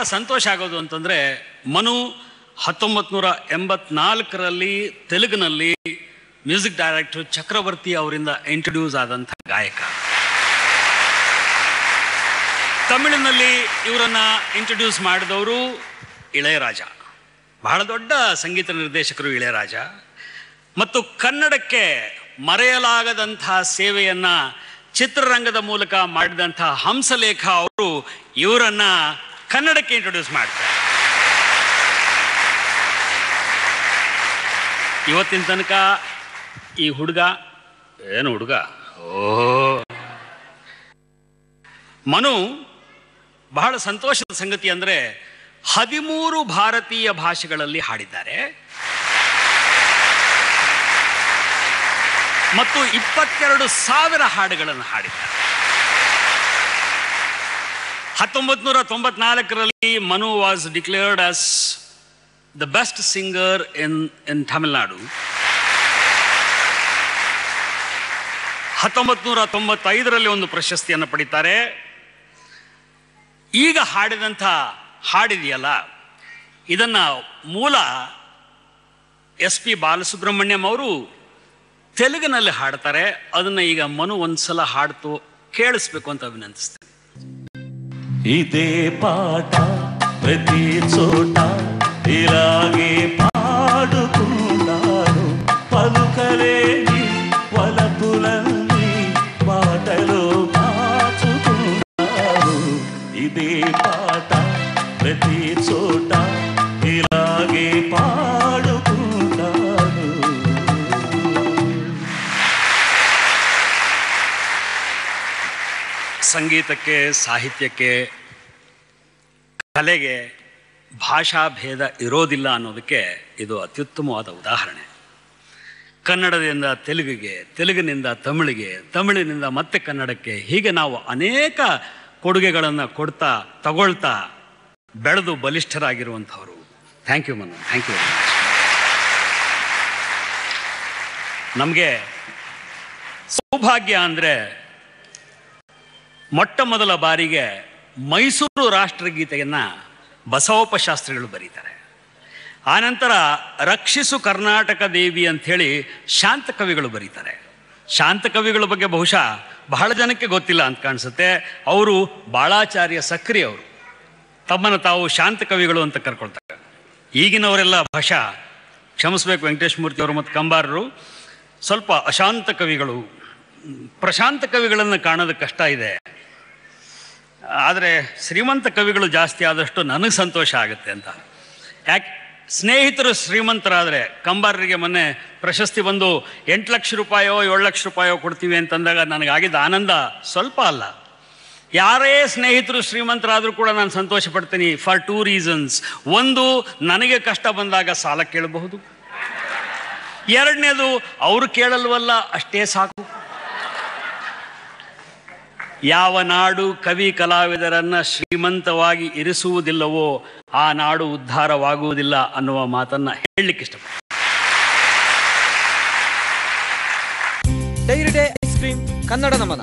ಬಹಳ ಸಂತೋಷ ಆಗೋದು ಅಂತಂದರೆ ಮನು ಹತ್ತೊಂಬತ್ತು ನೂರ ಎಂಬತ್ನಾಲ್ಕರಲ್ಲಿ ತೆಲುಗಿನಲ್ಲಿ ಮ್ಯೂಸಿಕ್ ಡೈರೆಕ್ಟರ್ ಚಕ್ರವರ್ತಿ ಅವರಿಂದ ಇಂಟ್ರೊಡ್ಯೂಸ್ ಆದಂಥ ಗಾಯಕ. ತಮಿಳಿನಲ್ಲಿ ಇವರನ್ನ ಇಂಟ್ರೊಡ್ಯೂಸ್ ಮಾಡಿದವರು ಇಳೆಯರಾಜ. ಬಹಳ ದೊಡ್ಡ ಸಂಗೀತ ನಿರ್ದೇಶಕರು ಇಳೆಯರಾಜ. ಮತ್ತು ಕನ್ನಡಕ್ಕೆ ಮರೆಯಲಾಗದಂಥ ಸೇವೆಯನ್ನು ಚಿತ್ರರಂಗದ ಮೂಲಕ ಮಾಡಿದಂಥ ಹಂಸಲೇಖ ಅವರು ಇವರನ್ನ ಕನ್ನಡಕ್ಕೆ ಇಂಟ್ರೊಡ್ಯೂಸ್ ಮಾಡ್ತಾರೆ. ಇವತ್ತಿನ ತನಕ ಈ ಹುಡುಗ, ಏನು ಹುಡುಗ? ಓ. ಮನು ಬಹಳ ಸಂತೋಷದ ಸಂಗತಿ ಅಂದರೆ ಹದಿಮೂರು ಭಾರತೀಯ ಭಾಷೆಗಳಲ್ಲಿ ಹಾಡಿದ್ದಾರೆ. ಮತ್ತು ಇಪ್ಪತ್ತೆರಡು ಸಾವಿರ ಹಾಡುಗಳನ್ನು ಹಾಡಿದ್ದಾರೆ. ಹತ್ತೊಂಬತ್ತು ನೂರ ತೊಂಬತ್ನಾಲ್ಕರಲ್ಲಿ Manu was declared as the best singer in in Tamil Nadu. ಹತ್ತೊಂಬತ್ತು ನೂರ ತೊಂಬತ್ತೈದರಲ್ಲಿ ಒಂದು ಪ್ರಶಸ್ತಿಯನ್ನು ಪಡಿತಾರೆ. ಈಗ ಹಾಡಿದಂಥ ಹಾಡಿದೆಯಲ್ಲ, ಇದನ್ನ ಮೂಲ ಎಸ್ ಪಿ ಬಾಲಸುಬ್ರಹ್ಮಣ್ಯಂ ಅವರು ತೆಲುಗಿನಲ್ಲಿ ಹಾಡ್ತಾರೆ. ಅದನ್ನು ಈಗ ಮನು ಒಂದ್ಸಲ ಹಾಡ್ತು, ಕೇಳಿಸ್ಬೇಕು ಅಂತ ಅಭಿನಂದಿಸ್ತೇನೆ. ఇదే పాట ప్రతి చోట ఇలాగే పాడుకుంటాను. పలుకలేని వలపులన్నీ పాటలో మార్చుకుంటాను. ఇదే పాట ప్రతి చోట ఇలాగే పా ಸಂಗೀತಕ್ಕೆ, ಸಾಹಿತ್ಯಕ್ಕೆ, ಕಲೆಗೆ ಭಾಷಾ ಭೇದ ಇರೋದಿಲ್ಲ ಅನ್ನೋದಕ್ಕೆ ಇದು ಅತ್ಯುತ್ತಮವಾದ ಉದಾಹರಣೆ. ಕನ್ನಡದಿಂದ ತೆಲುಗಿಗೆ, ತೆಲುಗಿನಿಂದ ತಮಿಳಿಗೆ, ತಮಿಳಿನಿಂದ ಮತ್ತೆ ಕನ್ನಡಕ್ಕೆ ಹೀಗೆ ನಾವು ಅನೇಕ ಕೊಡುಗೆಗಳನ್ನು ಕೊಡ್ತಾ, ತಗೊಳ್ತಾ ಬೆಳೆದು ಬಲಿಷ್ಠರಾಗಿರುವಂಥವರು. Thank you Manu. Thank you much ನಮಗೆ ಸೌಭಾಗ್ಯ ಅಂದರೆ ಮೊಟ್ಟ ಮೊದಲ ಬಾರಿಗೆ ಮೈಸೂರು ರಾಷ್ಟ್ರಗೀತೆಯನ್ನು ಬಸವಪ್ಪ ಶಾಸ್ತ್ರಿಗಳು ಬರೀತಾರೆ ಆನಂತರ ರಕ್ಷಿಸು ಕರ್ನಾಟಕ ದೇವಿ ಅಂಥೇಳಿ ಶಾಂತ ಕವಿಗಳು ಬರೀತಾರೆ. ಶಾಂತ ಕವಿಗಳ ಬಗ್ಗೆ ಬಹುಶಃ ಬಹಳ ಜನಕ್ಕೆ ಗೊತ್ತಿಲ್ಲ ಅಂತ ಕಾಣಿಸುತ್ತೆ. ಅವರು ಬಾಳಾಚಾರ್ಯ ಸಕ್ರಿ ಅವರು. ತಮ್ಮನ್ನು ತಾವು ಶಾಂತ ಕವಿಗಳು ಅಂತ ಕರ್ಕೊಳ್ತಾರೆ. ಈಗಿನವರೆಲ್ಲ ಭಾಷಾ ಕ್ಷಮಿಸ್ಬೇಕು ವೆಂಕಟೇಶ್ ಮೂರ್ತಿ ಅವರು ಮತ್ತು ಕಂಬಾರರು. ಸ್ವಲ್ಪ ಅಶಾಂತ ಕವಿಗಳು. ಪ್ರಶಾಂತ ಕವಿಗಳನ್ನು ಕಾಣೋದು ಕಷ್ಟ ಇದೆ. ಆದರೆ ಶ್ರೀಮಂತ ಕವಿಗಳು ಜಾಸ್ತಿ ಆದಷ್ಟು ನನಗೆ ಸಂತೋಷ ಆಗುತ್ತೆ ಅಂತ. ಯಾಕೆ ಸ್ನೇಹಿತರು ಶ್ರೀಮಂತರಾದರೆ ಕಂಬಾರರಿಗೆ ಮೊನ್ನೆ ಪ್ರಶಸ್ತಿ ಬಂದು ಎಂಟು ಲಕ್ಷ ರೂಪಾಯೋ ಏಳು ಲಕ್ಷ ರೂಪಾಯೋ ಕೊಡ್ತೀವಿ ಅಂತಂದಾಗ ನನಗಾಗಿದ್ದ ಆನಂದ ಸ್ವಲ್ಪ ಅಲ್ಲ. ಯಾರೇ ಸ್ನೇಹಿತರು ಶ್ರೀಮಂತರಾದರೂ ಕೂಡ ನಾನು ಸಂತೋಷ ಪಡ್ತೀನಿ ಫಾರ್ ಟೂ ರೀಸನ್ಸ್ ಒಂದು, ನನಗೆ ಕಷ್ಟ ಬಂದಾಗ ಸಾಲ ಕೇಳಬಹುದು. ಎರಡನೇದು, ಅವರು ಕೇಳಲ್ವಲ್ಲ, ಅಷ್ಟೇ ಸಾಕು. ಯಾವ ನಾಡು ಕವಿ ಕಲಾವಿದರನ್ನ ಶ್ರೀಮಂತವಾಗಿ ಇರಿಸುವುದಿಲ್ಲವೋ ಆ ನಾಡು ಉದ್ಧಾರವಾಗುವುದಿಲ್ಲ ಅನ್ನುವ ಮಾತನ್ನ ಹೇಳಲಿಕ್ಕೆ ಇಷ್ಟಪಡ್ತೀನಿ. Dairy day ice cream Kannada ನಮನ